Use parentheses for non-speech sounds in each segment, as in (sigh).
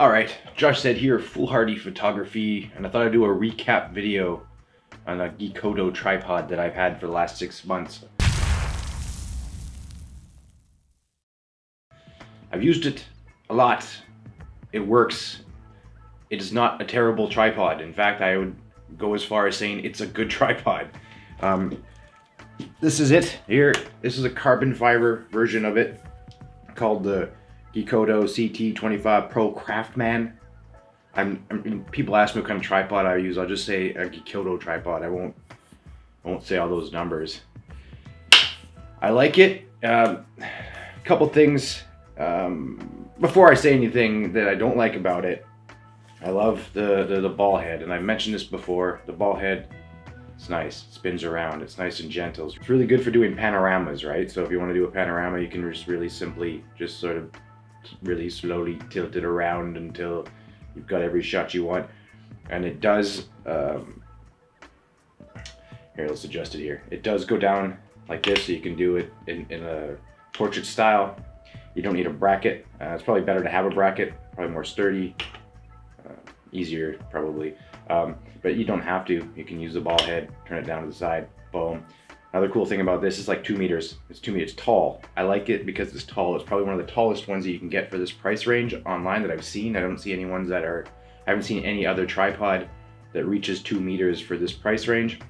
Alright, Josh Zed here, Foolhardy Photography, and I thought I'd do a recap video on a Geekoto tripod that I've had for the last six months. I've used it a lot. It works. It is not a terrible tripod. In fact, I would go as far as saying it's a good (laughs) tripod. Um, this is it here. This is a carbon fiber version of it called the Geekoto CT25 Pro Craftman. I'm, I mean, people ask me what kind of tripod I use. I'll just say a Geekoto tripod. I won't, I won't say all those numbers. I like it. Um, a (sighs) couple things um, before I say anything that I don't like about it. I love the, the, the ball head, and I've mentioned this before. The ball head, it's nice. It spins around. It's nice and gentle. It's really good for doing panoramas, right? So if you want to do a panorama, you can just really simply just sort of really slowly tilt it around until you've got every shot you want. And it does, um, here, let's adjust it here. It does go down like this, so you can do it in, in a portrait style. You don't need a bracket. Uh, it's probably better to have a bracket, probably more sturdy, uh, easier probably. Um, but you don't have to. You can use the ball head, turn it down to the side, boom. Another cool thing about this is like two meters. It's two meters tall. I like it because it's tall. It's probably one of the tallest ones that you can get for this price range online that I've seen. I don't see any ones that are, I haven't seen any other tripod that reaches two meters for this price range.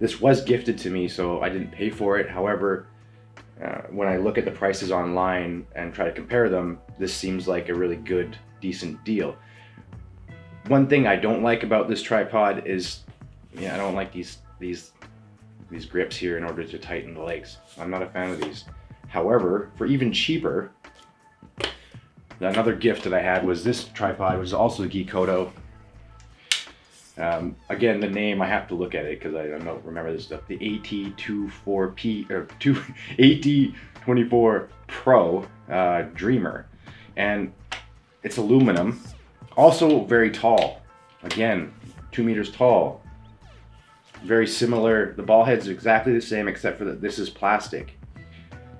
This was gifted to me, so I didn't pay for it. However, uh, when I look at the prices online and try to compare them, this seems like a really good, decent deal. One thing I don't like about this tripod is, yeah, I don't like these these these grips here in order to tighten the legs. I'm not a fan of these. However, for even cheaper, another gift that I had was this tripod, which is also the Geekoto. Um, again, the name, I have to look at it because I don't remember this stuff. The AT24P, or 2, (laughs) AT24 Pro uh, Dreamer. And it's aluminum, also very tall. Again, two meters tall very similar. The ball head's exactly the same except for that this is plastic.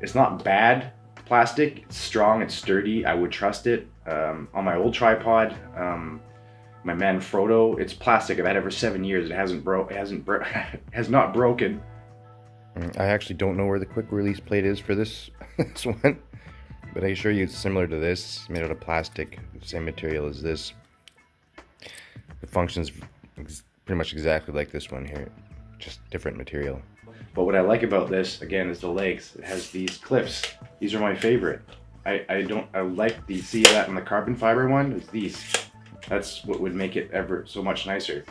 It's not bad plastic. It's strong, it's sturdy. I would trust it. Um, on my old tripod, um, my Manfrotto, it's plastic. I've had it for seven years. It hasn't broke. It hasn't bro (laughs) has not broken. Mm, I actually don't know where the quick release plate is for this (laughs) this one, but I assure you it's similar to this, made out of plastic, same material as this. It functions pretty much exactly like this one here, just different material. But what I like about this, again, is the legs. It has these clips. These are my favorite. I, I don't, I like the, see that in the carbon fiber one? It's these. That's what would make it ever so much nicer.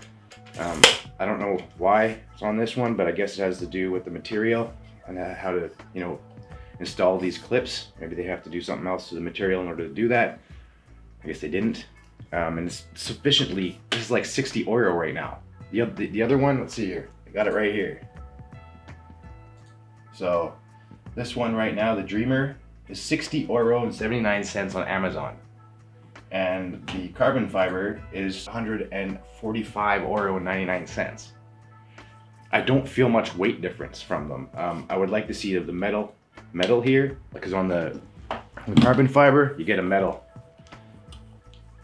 Um, I don't know why it's on this one, but I guess it has to do with the material and how to, you know, install these clips. Maybe they have to do something else to the material in order to do that. I guess they didn't. Um, and it's sufficiently, this is like 60 euro right now. The, the, the other one, let's see here. I got it right here. So this one right now, the Dreamer, is 60 euro and 79 cents on Amazon. And the carbon fiber is 145 euro and 99 cents. I don't feel much weight difference from them. Um, I would like to see the metal metal here, because on the, the carbon fiber, you get a metal.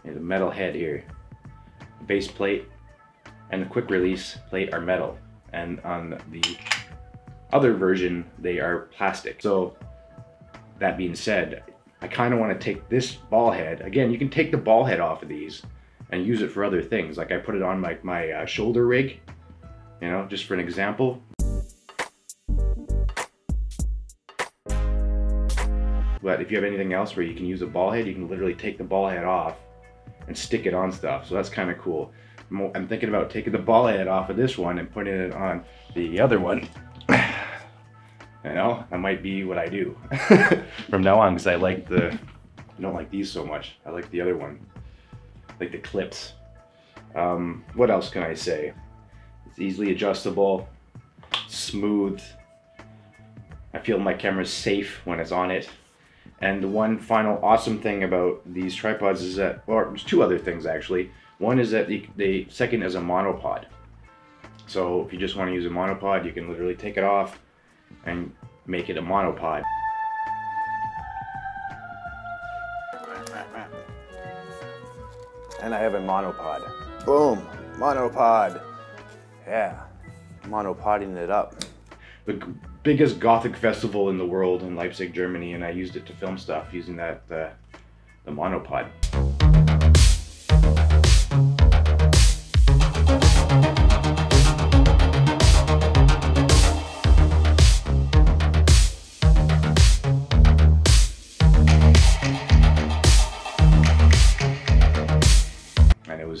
A metal head here. Base plate and the quick release plate are metal. And on the other version, they are plastic. So that being said, I kind of want to take this ball head. Again, you can take the ball head off of these and use it for other things. Like I put it on my, my uh, shoulder rig, you know, just for an example. But if you have anything else where you can use a ball head, you can literally take the ball head off and stick it on stuff. So that's kind of cool. I'm thinking about taking the ball head off of this one and putting it on the other one. (sighs) you know, that might be what I do (laughs) from now on because I like the, I don't like these so much. I like the other one, like the clips. Um, what else can I say? It's easily adjustable, smooth. I feel my camera's safe when it's on it. And the one final awesome thing about these tripods is that, or there's two other things actually. One is that the, the second is a monopod. So if you just want to use a monopod, you can literally take it off and make it a monopod. And I have a monopod. Boom, monopod. Yeah, monopodding it up. The biggest gothic festival in the world in Leipzig, Germany, and I used it to film stuff using that uh, the monopod.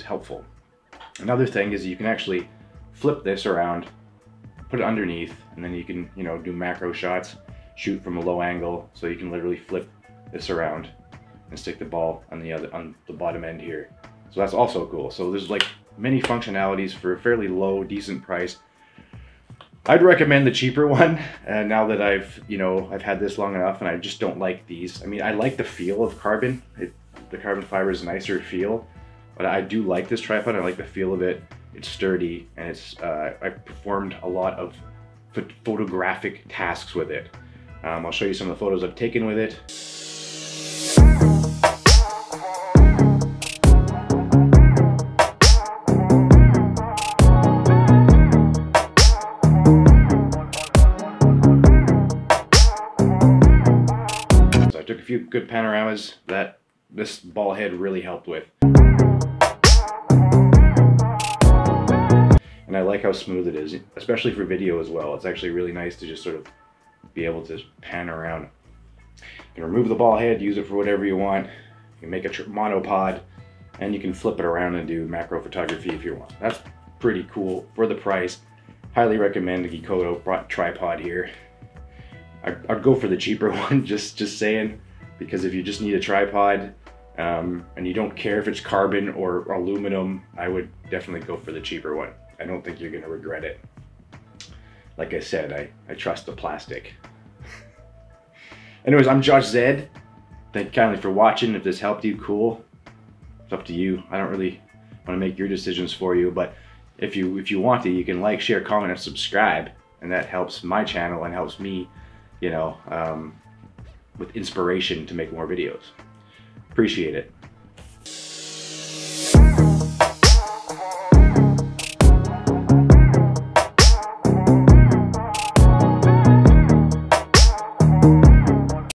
Helpful. Another thing is you can actually flip this around, put it underneath, and then you can, you know, do macro shots, shoot from a low angle, so you can literally flip this around and stick the ball on the other on the bottom end here. So that's also cool. So there's like many functionalities for a fairly low, decent price. I'd recommend the cheaper (laughs) one. And now that I've, you know, I've had this long enough, and I just don't like these. I mean, I like the feel of carbon. It, the carbon fiber is a nicer feel, but I do like this tripod. I like the feel of it. It's sturdy, and it's. Uh, I performed a lot of ph- photographic tasks with it. Um, I'll show you some of the photos I've taken with it. So I took a few good panoramas that this ball head really helped with. And I like how smooth it is, especially for video as well. It's actually really nice to just sort of be able to pan around. You can remove the ball head, use it for whatever you want. You can make a monopod, and you can flip it around and do macro photography if you want. That's pretty cool for the price. Highly recommend the brought tripod here. I, I'd go for the cheaper (laughs) one, just just saying, because if you just need a tripod um, and you don't care if it's carbon or aluminum, I would definitely go for the cheaper one. I don't think you're gonna regret it. Like I said, I, I trust the plastic. (laughs) Anyways, I'm Josh Zed. Thank you kindly for watching. If this helped you, cool. It's up to you. I don't really want to make your decisions for you, but if you if you want to, you can like, share, comment, and subscribe, and that helps my channel and helps me, you know, um, with inspiration to make more videos. Appreciate it.